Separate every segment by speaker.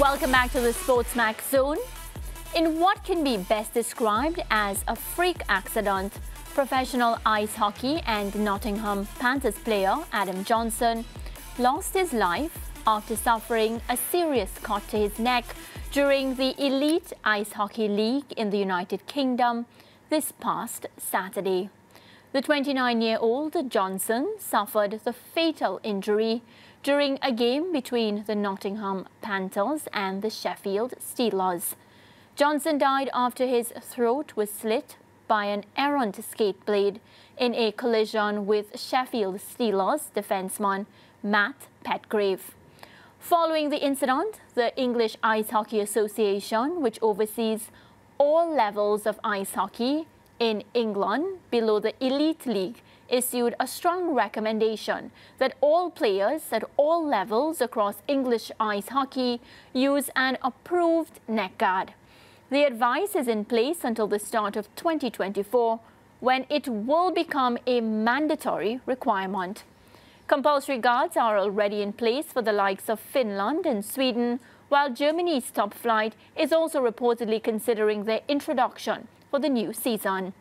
Speaker 1: Welcome back to the Sports Sportsmax Zone. In what can be best described as a freak accident, professional ice hockey and Nottingham Panthers player Adam Johnson lost his life after suffering a serious cut to his neck during the Elite Ice Hockey League in the United Kingdom this past Saturday. The 29-year-old Johnson suffered the fatal injury during a game between the Nottingham Panthers and the Sheffield Steelers. Johnson died after his throat was slit by an errant skate blade in a collision with Sheffield Steelers defenseman Matt Petgrave. Following the incident, the English Ice Hockey Association, which oversees all levels of ice hockey in England below the Elite League, issued a strong recommendation that all players at all levels across English ice hockey use an approved neck guard. The advice is in place until the start of 2024 when it will become a mandatory requirement. Compulsory guards are already in place for the likes of Finland and Sweden, while Germany's top flight is also reportedly considering their introduction for the new season.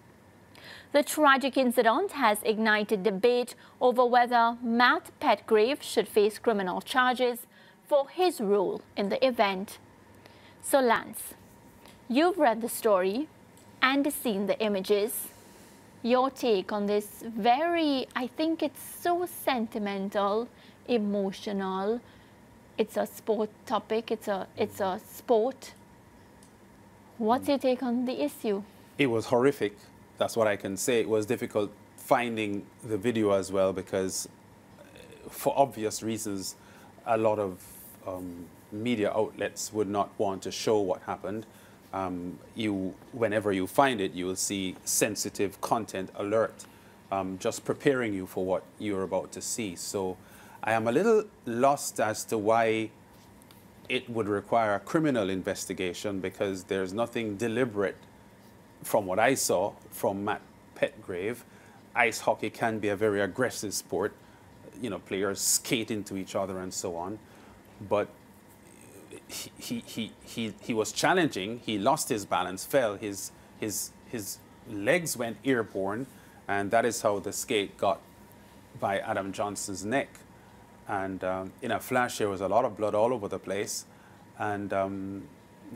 Speaker 1: The tragic incident has ignited debate over whether Matt Petgrave should face criminal charges for his role in the event. So Lance, you've read the story and seen the images. Your take on this very, I think it's so sentimental, emotional. It's a sport topic, it's a, it's a sport. What's your take on the issue?
Speaker 2: It was horrific that's what I can say. It was difficult finding the video as well because, uh, for obvious reasons, a lot of um, media outlets would not want to show what happened. Um, you, whenever you find it, you will see sensitive content alert, um, just preparing you for what you're about to see. So I am a little lost as to why it would require a criminal investigation because there's nothing deliberate from what I saw from Matt Petgrave, ice hockey can be a very aggressive sport. You know, players skate into each other and so on. But he, he, he, he, was challenging. He lost his balance, fell. His, his, his legs went airborne, and that is how the skate got by Adam Johnson's neck. And um, in a flash, there was a lot of blood all over the place. And um,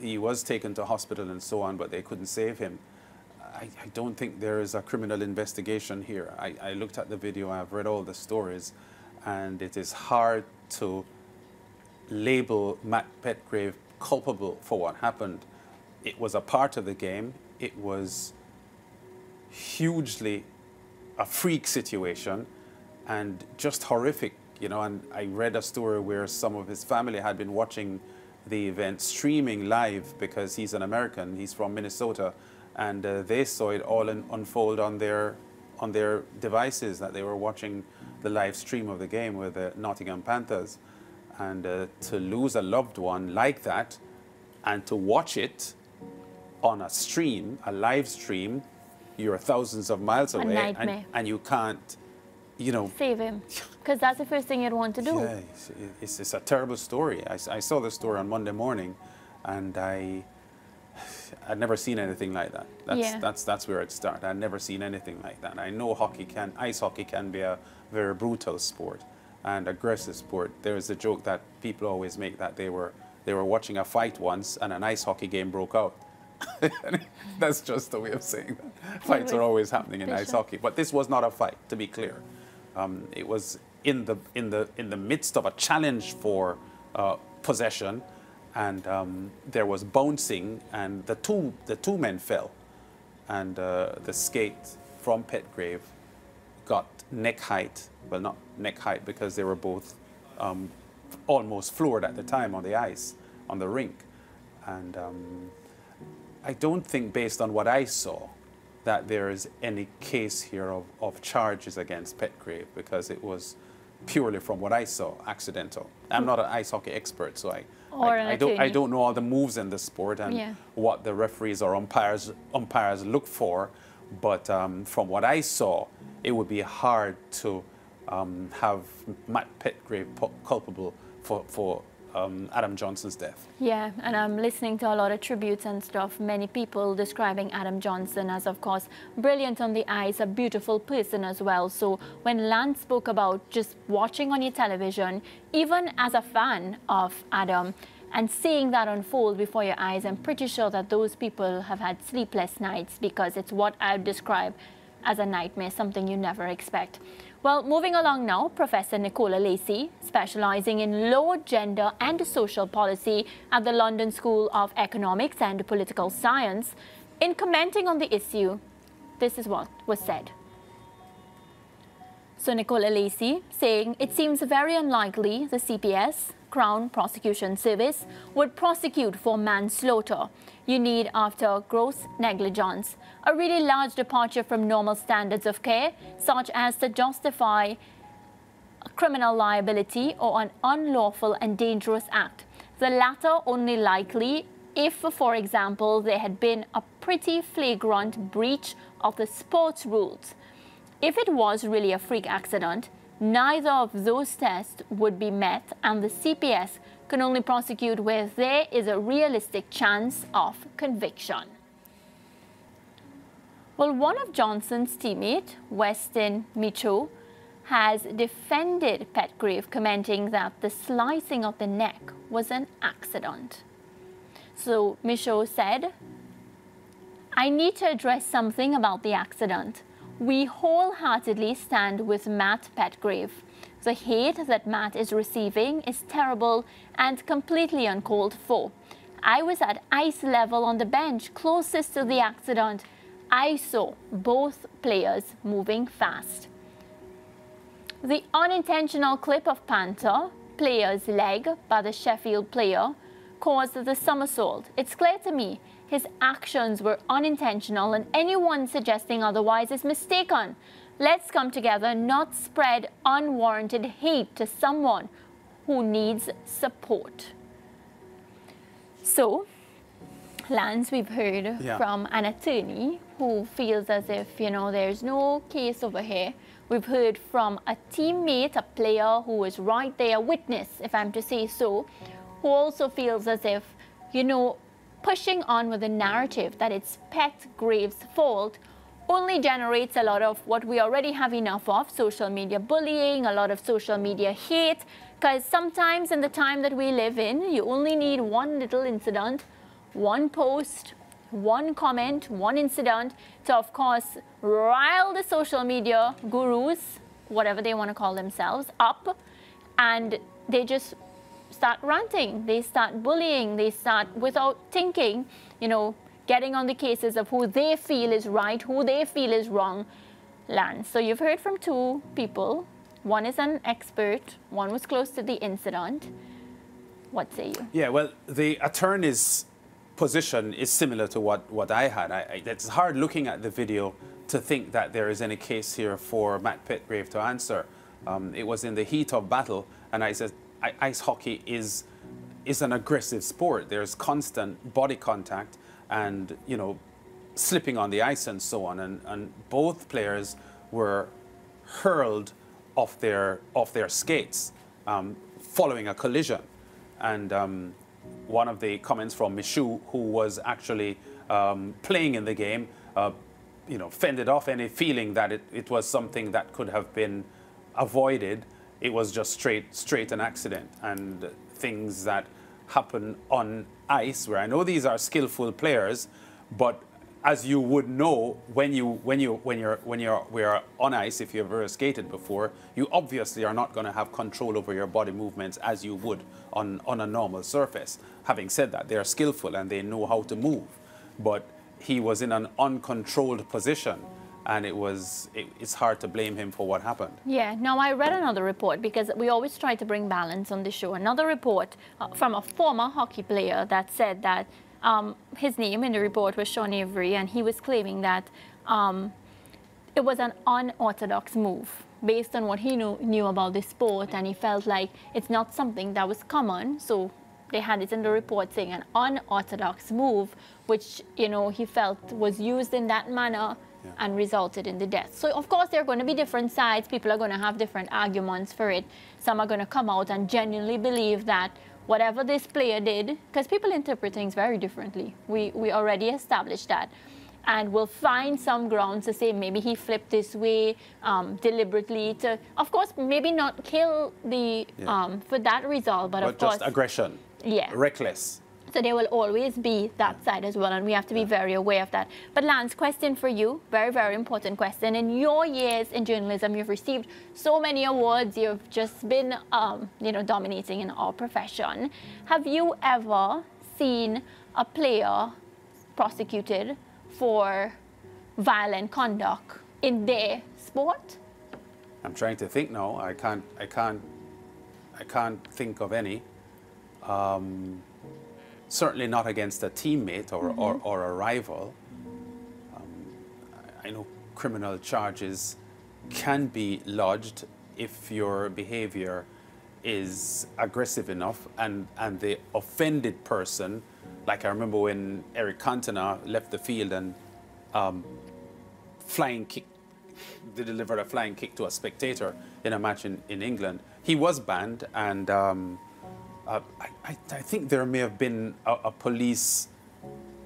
Speaker 2: he was taken to hospital and so on, but they couldn't save him. I, I, don't think there is a criminal investigation here. I, I looked at the video, I've read all the stories, and it is hard to label Matt Petgrave culpable for what happened. It was a part of the game. It was hugely a freak situation and just horrific, you know. And I read a story where some of his family had been watching the event streaming live because he's an American, he's from Minnesota, and uh, they saw it all in, unfold on their on their devices that they were watching the live stream of the game with the Nottingham Panthers, and uh, to lose a loved one like that, and to watch it on a stream, a live stream, you're thousands of miles away, and, and, you can't, you know,
Speaker 1: save him, because that's the first thing you'd want to do.
Speaker 2: Yeah, it's, it's, it's a terrible story. I, I saw the story on Monday morning, and I I'd never seen anything like that. That's, yeah. that's, that's where it started. I'd never seen anything like that. I know hockey can, ice hockey can be a very brutal sport and aggressive sport. There's a joke that people always make that they were, they were watching a fight once and an ice hockey game broke out. that's just the way of saying that. Fights are always happening in ice hockey. But this was not a fight, to be clear. Um, it was in the, in, the, in the midst of a challenge for uh, possession and um, there was bouncing, and the two, the two men fell, and uh, the skate from Petgrave got neck height, well, not neck height because they were both um, almost floored at the time on the ice, on the rink. And um, I don't think, based on what I saw, that there is any case here of, of charges against Petgrave because it was purely from what I saw, accidental. I'm not an ice hockey expert, so I, I, I don't, I don't know all the moves in the sport and
Speaker 1: Yeah.
Speaker 2: what the referees or umpires, umpires look for. But um, from what I saw, it would be hard to um, have Matt Petgrave culpable for, for um, Adam Johnson's death.
Speaker 1: Yeah, and I'm listening to a lot of tributes and stuff. Many people describing Adam Johnson as, of course, brilliant on the ice, a beautiful person as well. So when Lance spoke about just watching on your television, even as a fan of Adam, and seeing that unfold before your eyes, I'm pretty sure that those people have had sleepless nights because it's what I would describe as a nightmare, something you never expect. Well, moving along now, Professor Nicola Lacey, specializing in law, gender, and social policy at the London School of Economics and Political Science, in commenting on the issue, this is what was said. So Nicola Lacey saying it seems very unlikely the CPS, Crown Prosecution Service, would prosecute for manslaughter. You need after gross negligence, a really large departure from normal standards of care, such as to justify criminal liability or an unlawful and dangerous act. The latter only likely if, for example, there had been a pretty flagrant breach of the sports rules. If it was really a freak accident, neither of those tests would be met, and the CPS can only prosecute where there is a realistic chance of conviction. Well, one of Johnson's teammate, Westin Michaud, has defended Petgrave, commenting that the slicing of the neck was an accident. So Michaud said, I need to address something about the accident. We wholeheartedly stand with Matt Petgrave. The hate that Matt is receiving is terrible and completely uncalled for. I was at ice level on the bench closest to the accident. I saw both players moving fast. The unintentional clip of Panther, player's leg by the Sheffield player, caused the somersault. It's clear to me his actions were unintentional and anyone suggesting otherwise is mistaken. Let's come together, not spread unwarranted hate to someone who needs support. So, Lance, we've heard
Speaker 2: Yeah.
Speaker 1: from an attorney who feels as if, you know, there's no case over here. We've heard from a teammate, a player who was right there, a witness, if I'm to say so, who also feels as if, you know, pushing on with the narrative that it's Pet Graves' fault only generates a lot of what we already have enough of social media bullying, a lot of social media hate. Because sometimes in the time that we live in, you only need one little incident, one post, one comment, one incident to, of course, rile the social media gurus, whatever they want to call themselves, up. And they just start ranting, they start bullying, they start without thinking, you know, getting on the cases of who they feel is right, who they feel is wrong. Lance, so you've heard from two people. One is an expert, one was close to the incident. What say you?
Speaker 2: Yeah, well, the attorney's position is similar to what, what I had. I, I, it's hard looking at the video to think that there is any case here for Matt Petgrave to answer. Um, it was in the heat of battle, and I said ice hockey is is an aggressive sport. There's constant body contact, and you know, slipping on the ice and so on. And, and both players were hurled off their off their skates um, following a collision. And um, one of the comments from Michaud, who was actually um, playing in the game, uh, you know, fended off any feeling that it, it was something that could have been avoided. It was just straight straight an accident and things that happen on ice, where I know these are skillful players, but as you would know when you when you when you're when you're we're on ice if you've ever skated before you obviously are not going to have control over your body movements as you would on on a normal surface. Having said that they are skillful and they know how to move. But he was in an uncontrolled position and it was it, it's hard to blame him for what happened
Speaker 1: Yeah, now I read another report because we always try to bring balance on the show. Another report uh, from a former hockey player that said that um, his name in the report was Sean Avery, and he was claiming that um, it was an unorthodox move based on what he knew, knew about the sport, and he felt like it's not something that was common. So they had it in the report saying an unorthodox move, which you know he felt was used in that manner
Speaker 2: Yeah.
Speaker 1: and resulted in the death. So of course there are going to be different sides. People are going to have different arguments for it. Some are going to come out and genuinely believe that whatever this player did, because people interpret things very differently. We we already established that. And we'll find some grounds to say maybe he flipped this way um, deliberately to, of course, maybe not kill the
Speaker 2: Yeah.
Speaker 1: um, for that result, but,
Speaker 2: But
Speaker 1: of course,
Speaker 2: just aggression.
Speaker 1: Yeah.
Speaker 2: Reckless.
Speaker 1: So there will always be that side as well, and we have to be very aware of that. But Lance, question for you, very, very important question. In your years in journalism, you've received so many awards. You've just been, um, you know, dominating in our profession. Have you ever seen a player prosecuted for violent conduct in their sport?
Speaker 2: I'm trying to think now. I can't. I can't. I can't think of any. Um, certainly not against a teammate or, or, or a rival. Um, I I know criminal charges can be lodged if your behavior is aggressive enough and, and the offended person, like I remember when Eric Cantona left the field and um, flying kick, they delivered a flying kick to a spectator in a match in, in England. He was banned, and um, uh, I, I, I think there may have been a, a police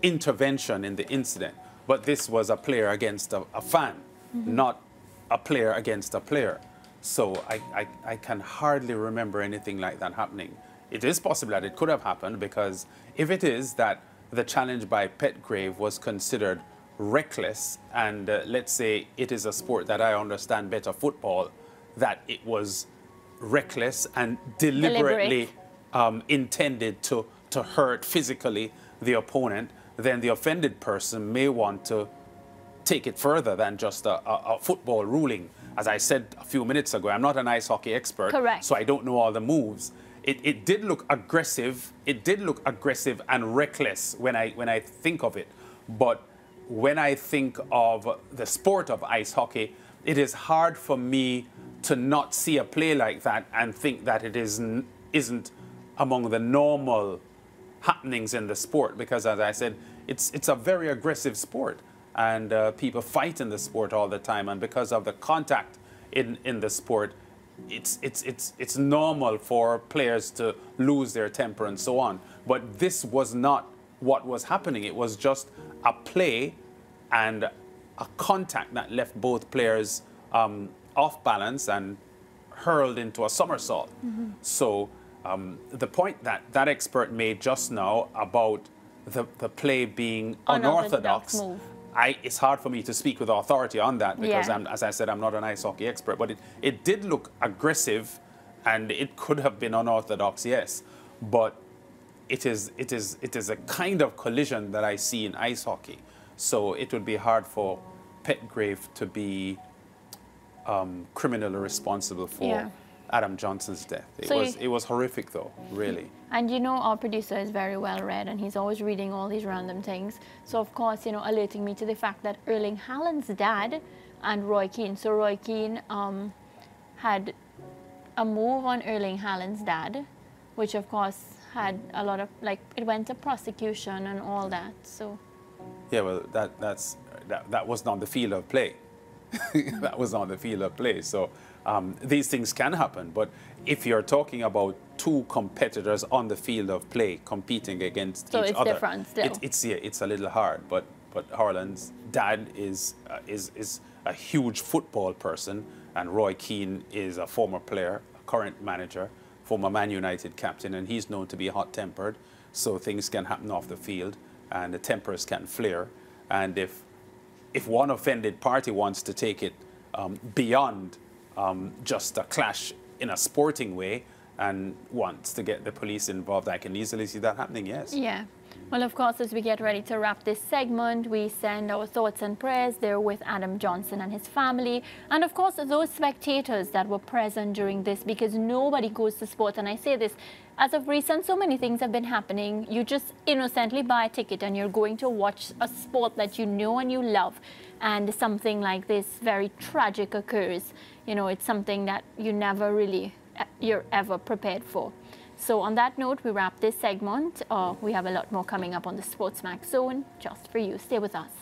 Speaker 2: intervention in the incident, but this was a player against a, a fan, not a player against a player. So I, I, I can hardly remember anything like that happening. It is possible that it could have happened because if it is that the challenge by Petgrave was considered reckless, and uh, let's say it is a sport that I understand better, football, that it was reckless and deliberately
Speaker 1: Deliberate.
Speaker 2: Um, intended to, to hurt physically the opponent, then the offended person may want to take it further than just a, a, a football ruling. As I said a few minutes ago, I'm not an ice hockey expert,
Speaker 1: Correct.
Speaker 2: so I don't know all the moves. It, it did look aggressive. It did look aggressive and reckless when I when I think of it. But when I think of the sport of ice hockey, it is hard for me to not see a play like that and think that it is isn't among the normal happenings in the sport because, as I said, it's it's a very aggressive sport, and uh, people fight in the sport all the time, and because of the contact in in the sport, it's it's it's it's normal for players to lose their temper and so on. But this was not what was happening. It was just a play and a contact that left both players um, off balance and hurled into a somersault. So um, the point that that expert made just now about the, the play being
Speaker 1: Unorthodox
Speaker 2: unorthodox. I, it's hard for me to speak with authority on that because,
Speaker 1: Yeah.
Speaker 2: I'm, as I said, I'm not an ice hockey expert. But it, it did look aggressive, and it could have been unorthodox, yes. But it is, it is, it is a kind of collision that I see in ice hockey. So it would be hard for Petgrave to be um, criminally responsible for
Speaker 1: Yeah.
Speaker 2: Adam Johnson's death. It
Speaker 1: So
Speaker 2: was,
Speaker 1: you-
Speaker 2: it was horrific, though, really.
Speaker 1: And you know, our producer is very well read and he's always reading all these random things. So, of course, you know, alerting me to the fact that Erling Haaland's dad and Roy Keane. So, Roy Keane um, had a move on Erling Haaland's dad, which, of course, had a lot of, like, it went to prosecution and all that. So,
Speaker 2: Yeah, well, that, that's, that, that was not the field of play. that was not the field of play. So um, these things can happen. But if you're talking about two competitors on the field of play competing against
Speaker 1: So
Speaker 2: each other. It, it's, yeah, it's a little hard. But, but Haaland's dad is, uh, is, is a huge football person, and Roy Keane is a former player, a current manager, former Man United captain, and he's known to be hot tempered. So things can happen off the field, and the tempers can flare. And if if one offended party wants to take it um, beyond um, just a clash in a sporting way and wants to get the police involved, I can easily see that happening, yes.
Speaker 1: Yeah. Well, of course, as we get ready to wrap this segment, we send our thoughts and prayers there with Adam Johnson and his family. And of course, those spectators that were present during this, because nobody goes to sport. And I say this, as of recent, so many things have been happening. You just innocently buy a ticket and you're going to watch a sport that you know and you love. and something like this very tragic occurs, you know, it's something that you never really, you're ever prepared for. So on that note, we wrap this segment. Uh, we have a lot more coming up on the Sportsmax Zone just for you. Stay with us.